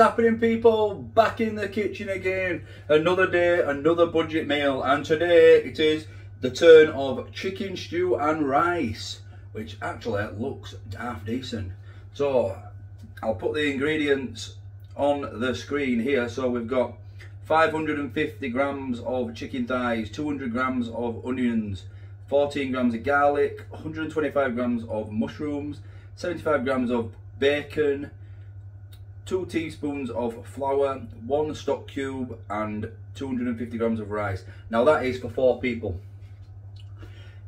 happening people back in the kitchen again. Another day another budget meal. And today it is the turn of chicken stew and rice which actually looks half decent. So i'll put the ingredients on the screen here. So we've got 550 grams of chicken thighs 200 grams of onions 14 grams of garlic 125 grams of mushrooms 75 grams of bacon two teaspoons of flour, one stock cube and 250 grams of rice. Now that is for four people.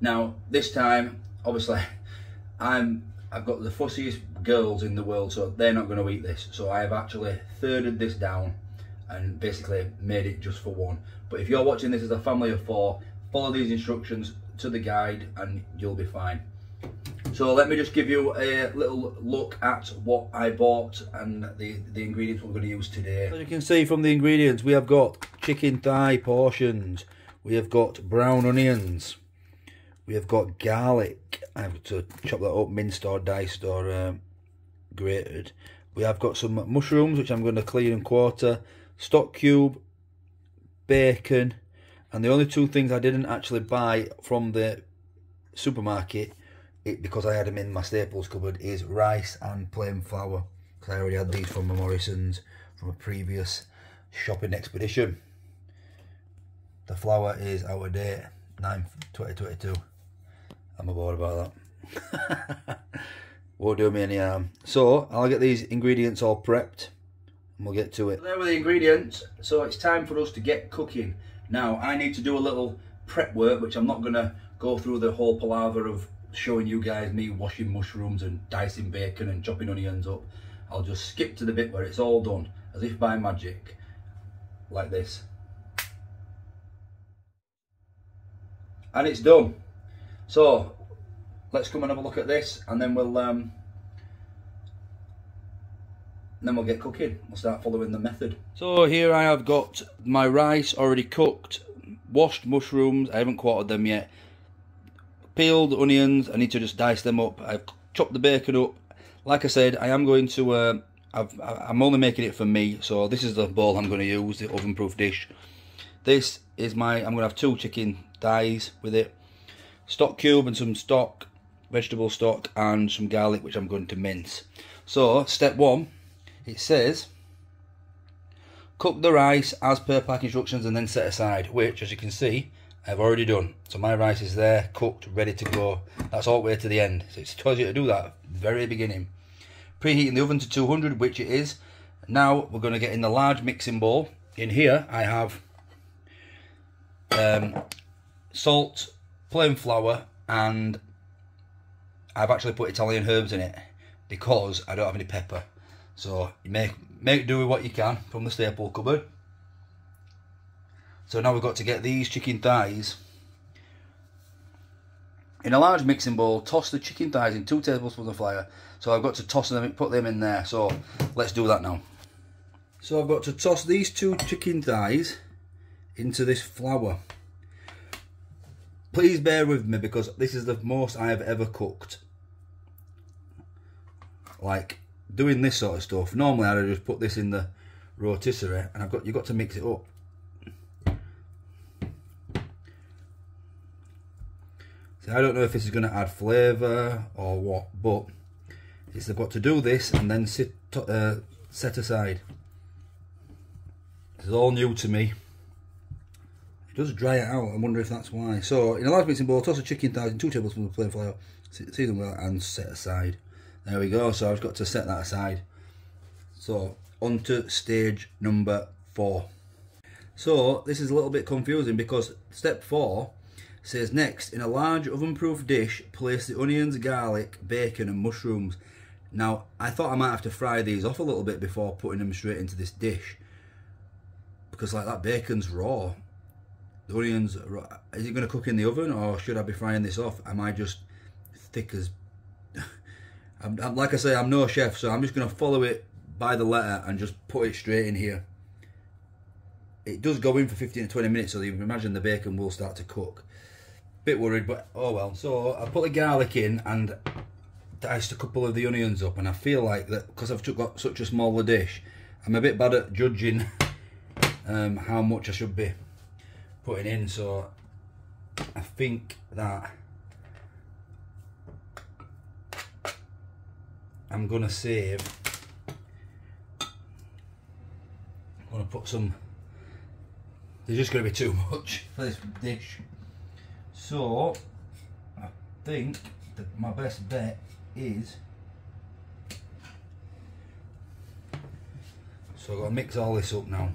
Now this time, obviously, I'm I've got the fussiest girls in the world, so they're not going to eat this. So I have actually thirded this down and basically made it just for one. But if you're watching this as a family of four, follow these instructions to the guide and you'll be fine. So let me just give you a little look at what I bought and the, the ingredients we're going to use today. As you can see from the ingredients, we have got chicken thigh portions, we have got brown onions, we have got garlic, I have to chop that up, minced or diced or um, grated. We have got some mushrooms, which I'm going to clean and quarter, stock cube, bacon, and the only two things I didn't actually buy from the supermarket it, because I had them in my staples cupboard, is rice and plain flour. Because I already had these from Morrisons from a previous shopping expedition. The flour is of date, 9 2022. I'm bored about that. Won't do me any harm. So, I'll get these ingredients all prepped and we'll get to it. There were the ingredients, so it's time for us to get cooking. Now, I need to do a little prep work, which I'm not going to go through the whole palaver of showing you guys me washing mushrooms and dicing bacon and chopping onions up. I'll just skip to the bit where it's all done, as if by magic, like this. And it's done. So, let's come and have a look at this, and then we'll um, then we'll get cooking. We'll start following the method. So here I have got my rice already cooked, washed mushrooms, I haven't quartered them yet, peeled onions, I need to just dice them up. I've chopped the bacon up. Like I said, I am going to, uh, i am only making it for me, so this is the bowl I'm going to use, the oven-proof dish. This is my, I'm going to have two chicken thighs with it. Stock cube and some stock, vegetable stock and some garlic which I'm going to mince. So, step one, it says, cook the rice as per pack instructions and then set aside, which as you can see, I've already done. So my rice is there, cooked, ready to go. That's all the way to the end. So it tells you to do that very beginning. Preheating the oven to 200, which it is. Now we're going to get in the large mixing bowl. In here I have um, salt, plain flour, and I've actually put Italian herbs in it because I don't have any pepper. So you make make do with what you can from the staple cupboard. So now we've got to get these chicken thighs in a large mixing bowl, toss the chicken thighs in two tablespoons of flour. So I've got to toss them, put them in there. So let's do that now. So I've got to toss these two chicken thighs into this flour. Please bear with me because this is the most I have ever cooked. Like doing this sort of stuff. Normally I'd just put this in the rotisserie and I've got you've got to mix it up. I don't know if this is going to add flavour or what, but it's got to do this and then sit, uh, set aside. This is all new to me. It does dry it out, I wonder if that's why. So, in a large mixing bowl, toss a chicken thighs in two tablespoons of plain flour, season well and set aside. There we go, so I've got to set that aside. So, on to stage number four. So, this is a little bit confusing because step four says next, in a large oven-proof dish, place the onions, garlic, bacon and mushrooms. Now, I thought I might have to fry these off a little bit before putting them straight into this dish. Because like that bacon's raw. The onions, is it going to cook in the oven or should I be frying this off? Am I just thick as... I'm, I'm, like I say, I'm no chef, so I'm just going to follow it by the letter and just put it straight in here. It does go in for 15 to 20 minutes, so you can imagine the bacon will start to cook. Bit worried, but oh well. So I put the garlic in and diced a couple of the onions up, and I feel like that because I've got such a smaller dish, I'm a bit bad at judging um, how much I should be putting in, so I think that I'm gonna save. I'm gonna put some. There's just gonna be too much for this dish, so I think my best bet is. So I've got to mix all this up now.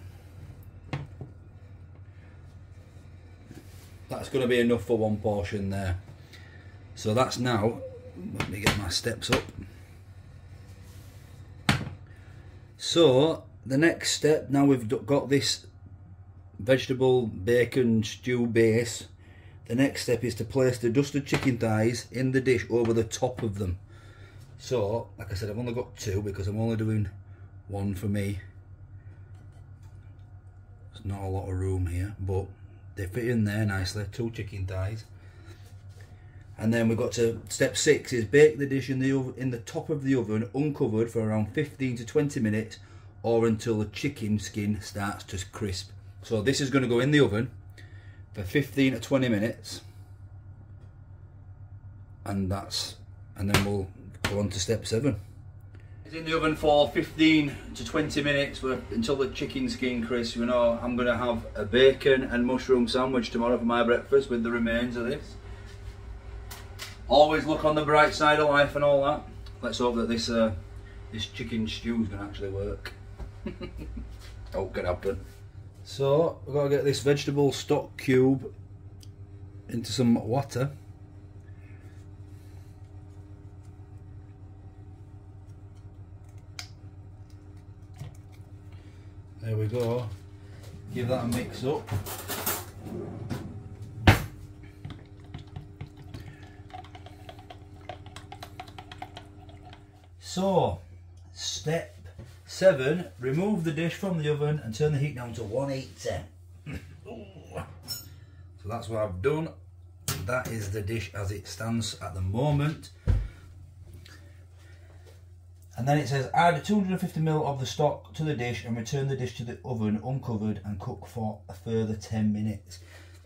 That's going to be enough for one portion there. So that's now, let me get my steps up. So the next step, now we've got this vegetable bacon stew base, the next step is to place the dusted chicken thighs in the dish over the top of them. So, like I said, I've only got two because I'm only doing one for me there's not a lot of room here, but they fit in there nicely, two chicken thighs. And then we've got to step six is bake the dish in the in the top of the oven uncovered for around 15 to 20 minutes or until the chicken skin starts to crisp. So this is going to go in the oven for 15 to 20 minutes and that's and then we'll go on to step seven. It's in the oven for 15 to 20 minutes until the chicken skin crisp. You know, I'm going to have a bacon and mushroom sandwich tomorrow for my breakfast with the remains of this. Always look on the bright side of life and all that. Let's hope that this uh, this chicken stew is to actually work. oh, can happen. So, we've got to get this vegetable stock cube into some water. There we go. Give that a mix up. So, step seven, remove the dish from the oven and turn the heat down to 180. so that's what I've done. That is the dish as it stands at the moment. And then it says add 250ml of the stock to the dish and return the dish to the oven uncovered and cook for a further 10 minutes.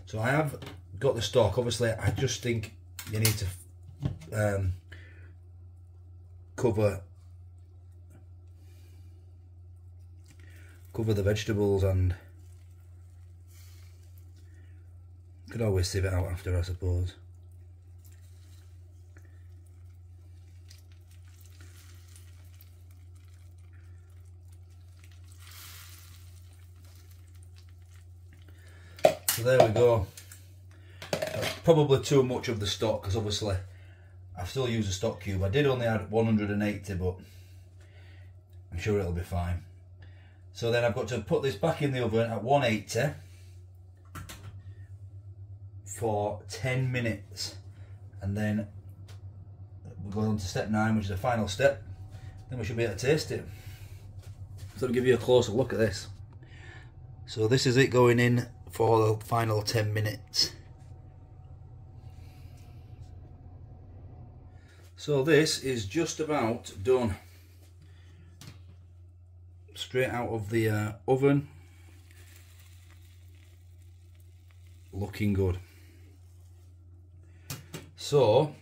So I have got the stock. Obviously, I just think you need to um, cover cover the vegetables and could always sieve it out after, I suppose. So there we go. probably too much of the stock because obviously I still use a stock cube. I did only add 180 but I'm sure it'll be fine. So then I've got to put this back in the oven at 180 for 10 minutes and then we'll go on to step 9 which is the final step. Then we should be able to taste it. So I'll give you a closer look at this. So this is it going in for the final 10 minutes. So this is just about done. Straight out of the uh, oven. Looking good. So,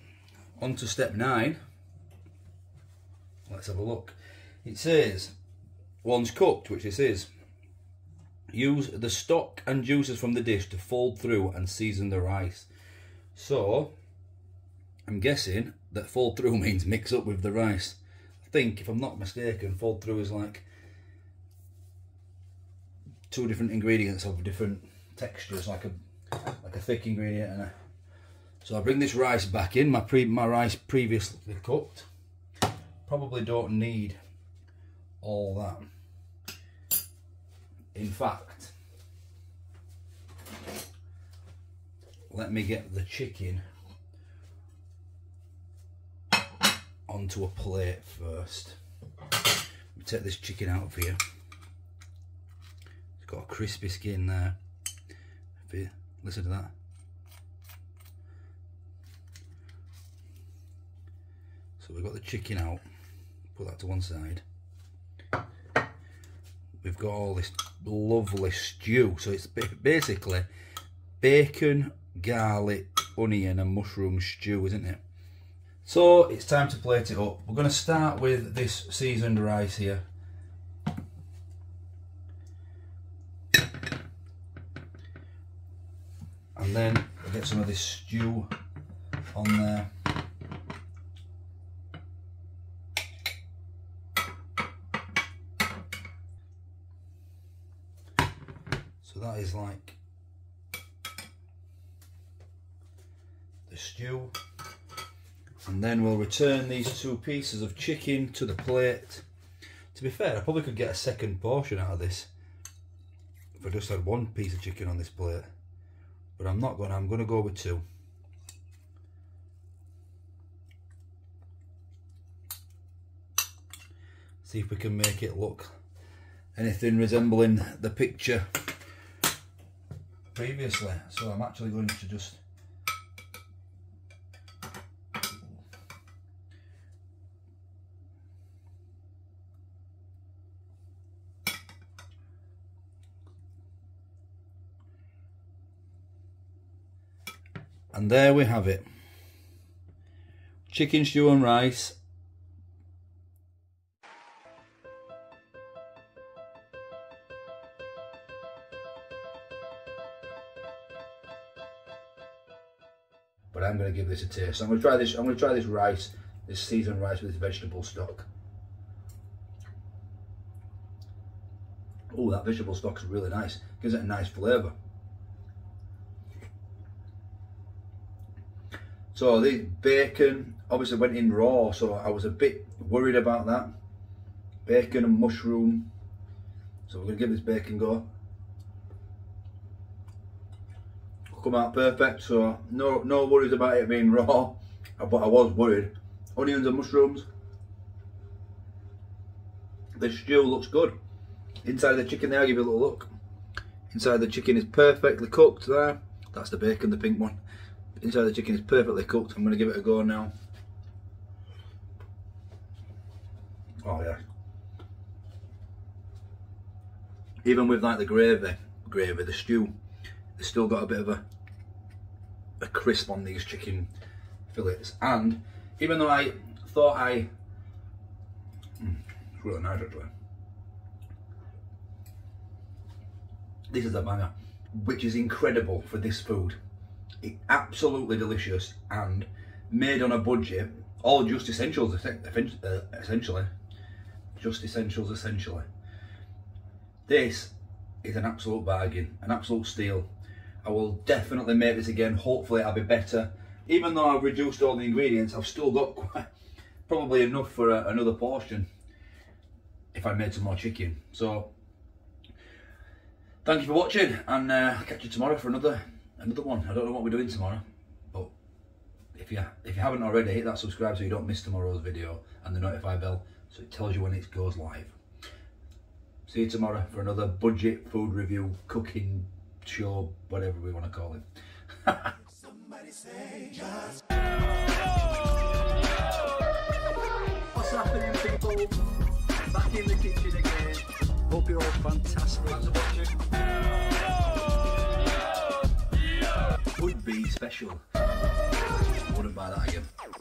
on to step 9. Let's have a look. It says, once cooked, which this is, Use the stock and juices from the dish to fold through and season the rice. So, I'm guessing that fold through means mix up with the rice. I think, if I'm not mistaken, fold through is like two different ingredients of different textures, like a like a thick ingredient and a. So I bring this rice back in. My pre my rice previously cooked. Probably don't need all that in fact, let me get the chicken onto a plate first. Take this chicken out for you. Got a crispy skin there. You listen to that. So we've got the chicken out. Put that to one side. we've got all this lovely stew. So it's basically bacon, garlic, onion and mushroom stew, isn't it? So it's time to plate it up. We're going to start with this seasoned rice here. And then we'll get some of this stew on there. So that is like the stew. And then we'll return these two pieces of chicken to the plate. To be fair, I probably could get a second portion out of this if I just had one piece of chicken on this plate. But I'm not going I'm going to go with two. See if we can make it look anything resembling the picture previously. So I'm actually going to just And there we have it. Chicken stew and rice. But I'm going to give this a taste. So I'm going to try this. I'm going to try this rice, this seasoned rice with this vegetable stock. Oh, that vegetable stock is really nice. Gives it a nice flavour. So the bacon obviously went in raw, so I was a bit worried about that. Bacon and mushroom. So we're gonna give this bacon go. Come out perfect, so no no worries about it being raw, but I was worried. Onions and mushrooms. The stew looks good. Inside the chicken there, I'll give you a little look. Inside the chicken is perfectly cooked there. That's the bacon, the pink one inside the chicken is perfectly cooked. I'm going to give it a go now. Oh yeah. Even with like the gravy, gravy, the stew, it's still got a bit of a a crisp on these chicken fillets. And even though I thought I, mm, it's really nice actually. This is a banger, which is incredible for this food absolutely delicious and made on a budget. All just essentials, uh, essentially. Just essentials, essentially. This is an absolute bargain, an absolute steal. I will definitely make this again. Hopefully, I'll be better. Even though I've reduced all the ingredients, I've still got quite, probably enough for a, another portion if I made some more chicken. So, thank you for watching, and uh, catch you tomorrow for another another one. I don't know what we're doing tomorrow, but if you if you haven't already, hit that subscribe so you don't miss tomorrow's video and the notify bell so it tells you when it goes live. See you tomorrow for another budget food review, cooking show, whatever we want to call it. What's happening, people? Back in the kitchen again. Hope you're all fantastic would be special. Wouldn't buy that again.